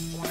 Wow.